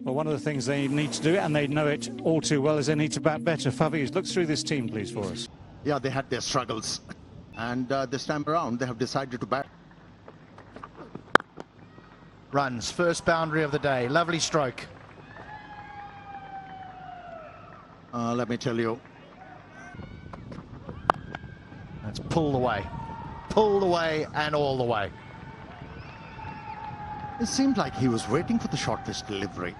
Well, one of the things they need to do, and they know it all too well, is they need to bat better. Faviz, look through this team, please, for us. Yeah, they had their struggles. And uh, this time around, they have decided to bat. Runs, first boundary of the day. Lovely stroke. Uh, let me tell you, That's pulled away. Pulled away and all the way. It seemed like he was waiting for the short pitch delivery.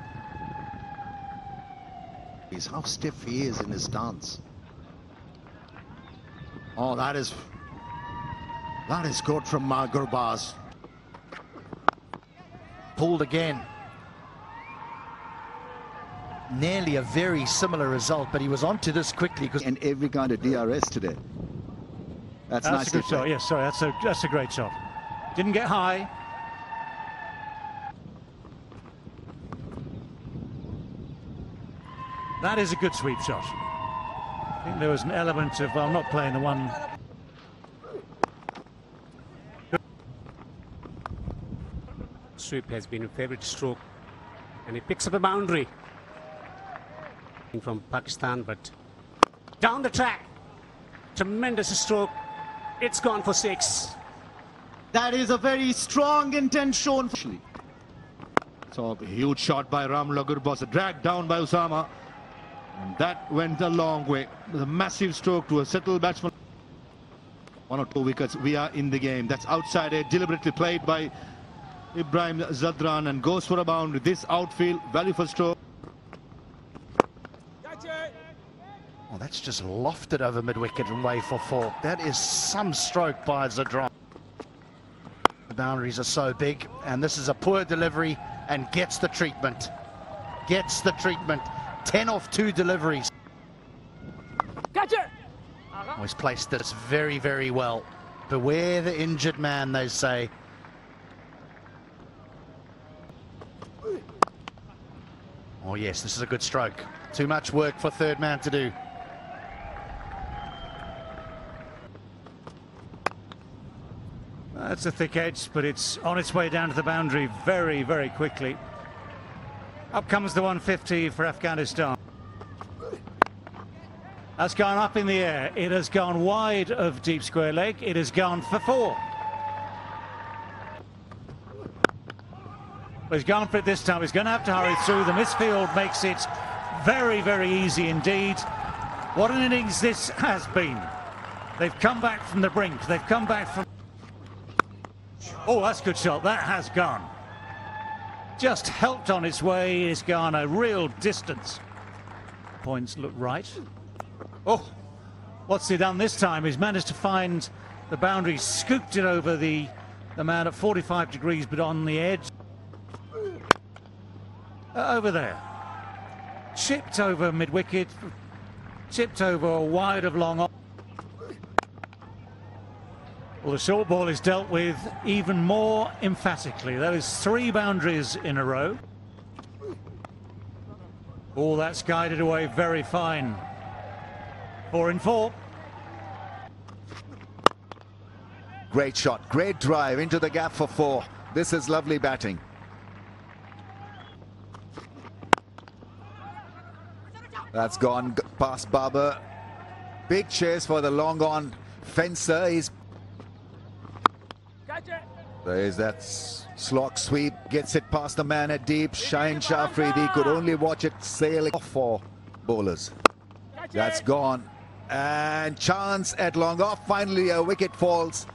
He's how stiff he is in his stance. Oh, that is that is good from uh, Gurbaz. Pulled again. Nearly a very similar result, but he was onto this quickly because and every kind of DRS today. That's, That's a nicely good shot. played. Yes, sorry, that's a that's a great shot. Didn't get high. That is a good sweep shot. I think there was an element of well, not playing the one. Sweep has been a favorite stroke and he picks up a boundary from Pakistan but down the track tremendous stroke it's gone for six That is a very strong intent shown. Actually, So a huge shot by Rahmanullah Gurbaz, dragged down by Usama. And that went a long way. It a massive stroke to a settled batsman. One or two wickets, we are in the game. That's outside edge, deliberately played by Ibrahim Zadran and goes for a boundary. This outfield, value for stroke. Oh, that's just lofted over mid-wicket and way for four. That is some stroke by Zadran. The boundaries are so big, and this is a poor delivery and gets the treatment. Gets the treatment. 10 off two deliveries. Oh, Always placed this very, very well. Beware the injured man, they say. Oh, yes, this is a good stroke. Too much work for third man to do. That's a thick edge, but it's on its way down to the boundary very, very quickly. Up comes the 150 for Afghanistan. That's gone up in the air. It has gone wide of deep square leg. It has gone for four. Well, he's gone for it this time. He's going to have to hurry through. The misfield makes it very, very easy indeed. What an innings this has been. They've come back from the brink. They've come back from. Oh, that's a good shot. That has gone. Just helped on its way. It's gone a real distance. Points look right. Oh, what's he done this time? He's managed to find the boundary, scooped it over the, the man at 45 degrees, but on the edge. Uh, over there. Chipped over mid wicket, chipped over wide of long on. Well, the short ball is dealt with even more emphatically. That is three boundaries in a row. Oh, that's guided away very fine. Four in four. great shot, great drive into the gap for four. This is lovely batting. That's gone past Babar. Big chase for the long on fencer. He's there is that slog sweep, gets it past the man at deep. Shaheen Shah Afridi could only watch it sail off for bowlers. That's gone. And chance at long off. Finally, a wicket falls.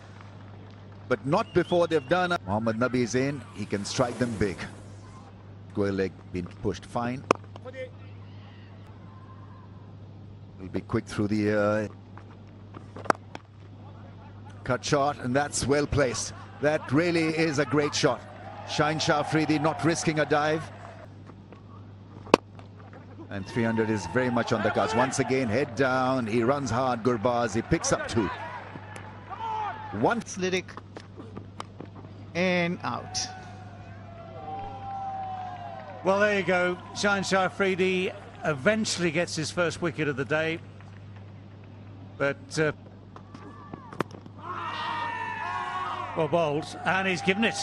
But not before they've done. it. Mohammad Nabi is in. He can strike them big. Square leg been pushed fine. Will be quick through the uh, cut shot, and that's well placed. That really is a great shot. Shaheen Shah Afridi not risking a dive. And 300 is very much on the cards. Once again, head down. He runs hard, Gurbaz. He picks up two. One Lyric and out. Well, there you go. Shaheen Shah Afridi eventually gets his first wicket of the day. But, uh, well bowled, and he's given it.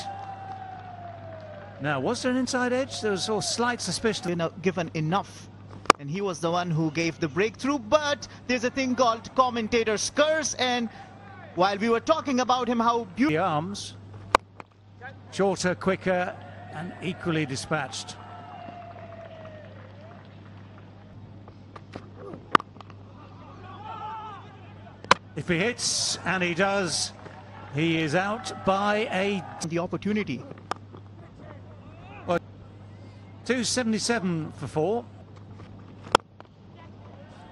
Now, was there an inside edge? There was a slight suspicion. been uh, given enough. And he was the one who gave the breakthrough. But there's a thing called commentator's curse. And while we were talking about him, how beautiful. The arms. Shorter, quicker, and equally dispatched. If he hits, and he does, he is out by a the opportunity. 277 for four.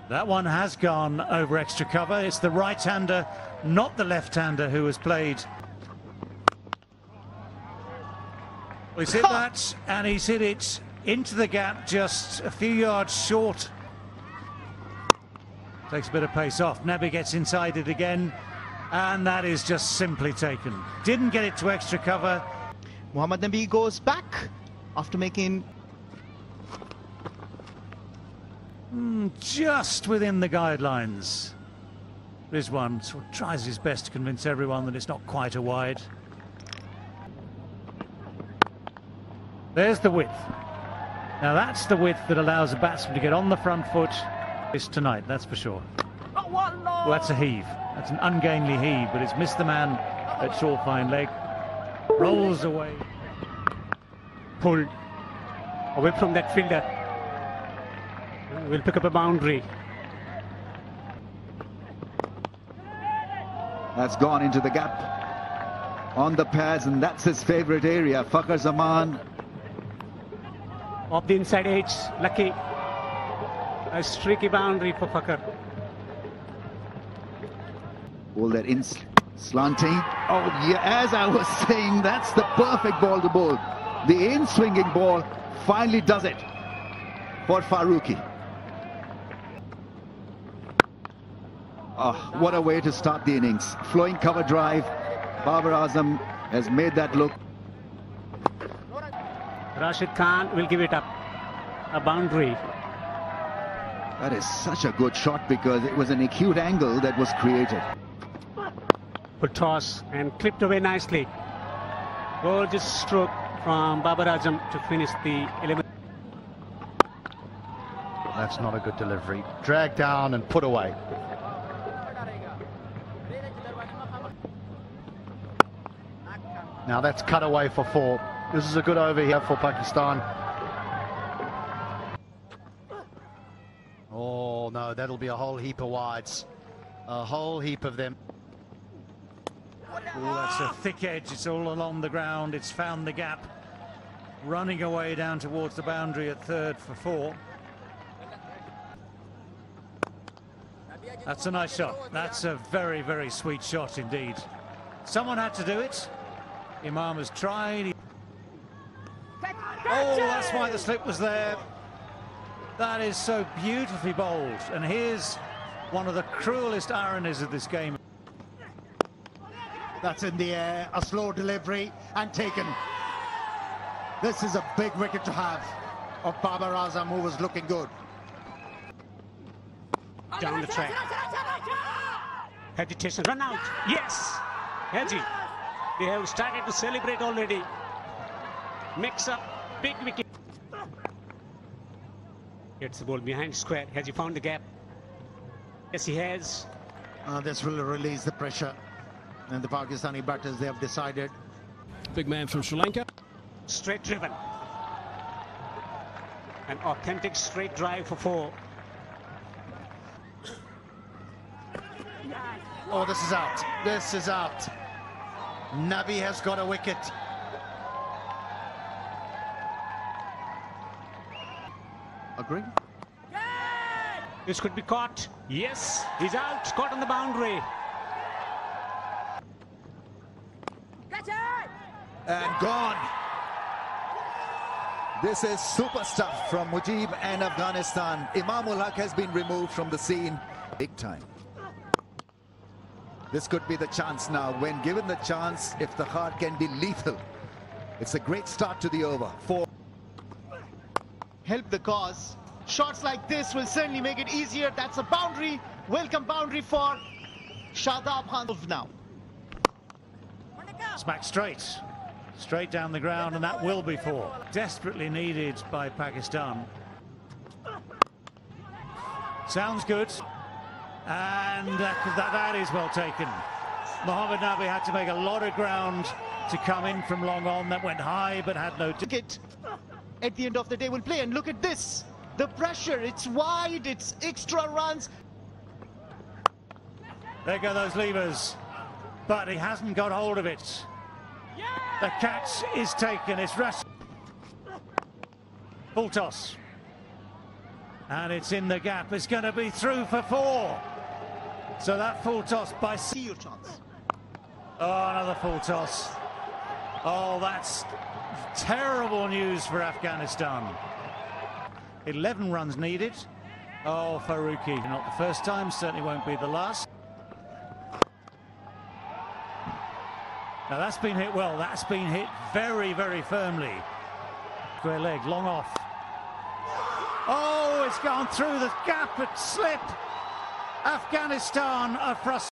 That one has gone over extra cover. It's the right-hander, not the left-hander, who has played. Well, he's hit that, and he's hit it into the gap, just a few yards short. Takes a bit of pace off. Nabi gets inside it again, and that is just simply taken. Didn't get it to extra cover. Muhammad Nabi goes back after making hmm, just within the guidelines. Rizwan sort of tries his best to convince everyone that it's not quite a wide. There's the width. Now that's the width that allows a batsman to get on the front foot this tonight, that's for sure. Well, that's a heave. That's an ungainly heave, but it's missed the man at short fine leg. Rolls away. Pulled away from that fielder. Will pick up a boundary. That's gone into the gap on the pads, and that's his favorite area. Fakhar Zaman Off the inside edge, lucky. A streaky boundary for Fakhar. All that in slanting. Oh, yeah, as I was saying, that's the perfect ball to bowl. The in swinging ball finally does it for Farooqi. Oh, ah, what a way to start the innings. Flowing cover drive. Babar Azam has made that look. Rashid Khan will give it up. A boundary. That is such a good shot because it was an acute angle that was created. Toss and clipped away nicely. Gorgeous stroke from Babar Azam to finish the 11. That's not a good delivery. Dragged down and put away. Now that's cut away for four. This is a good over here for Pakistan. Oh no, that'll be a whole heap of wides. A whole heap of them. Oh, that's a thick edge. It's all along the ground. It's found the gap. Running away down towards the boundary at third for four. That's a nice shot. That's a very, very sweet shot indeed. Someone had to do it. Imam has tried. Oh, that's why the slip was there. That is so beautifully bowled. And here's one of the cruelest ironies of this game. That's in the air, a slow delivery and taken. This is a big wicket to have of Babar Azam who was looking good. Down the track. Hesitation, run out. Yes! Hedgie. They have started to celebrate already. Mix up, big wicket. Gets the ball behind square. Has he found the gap? Yes, he has. Uh, this will release the pressure. And the Pakistani batters, they have decided. Big man from Sri Lanka. Straight driven. An authentic straight drive for four. Oh, this is out. This is out. Nabi has got a wicket. Agree? This could be caught. Yes, he's out. Caught on the boundary. And gone. This is super stuff from Mujib and Afghanistan. Imamul Haq has been removed from the scene big time. This could be the chance now. When given the chance, if the heart can be lethal, it's a great start to the over. Four. help the cause. Shots like this will certainly make it easier. That's a boundary. Welcome boundary for Shadab Khan now. Smack straight. Straight down the ground, and that will be four. Desperately needed by Pakistan. Sounds good. And that, that is well taken. Mohammad Nabi had to make a lot of ground to come in from long on. That went high, but had no... It at the end of the day we'll play. And look at this. The pressure, it's wide, it's extra runs. There go those levers. But he hasn't got hold of it. The catch is taken. It's Russ. Full toss. And it's in the gap. It's going to be through for four. So that full toss by... See your chance. Oh, another full toss. Oh, that's terrible news for Afghanistan. 11 runs needed. Oh, Farooqi, not the first time, certainly won't be the last. Now that's been hit well, that's been hit very, very firmly. Square leg, long off. Oh, it's gone through the gap, it slipped. Afghanistan are frustrated.